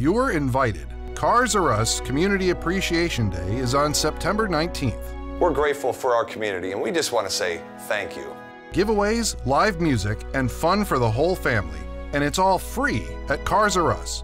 You're invited. Carz R Us Community Appreciation Day is on September 19th. We're grateful for our community and we just want to say thank you. Giveaways, live music, and fun for the whole family. And it's all free at Carz R Us.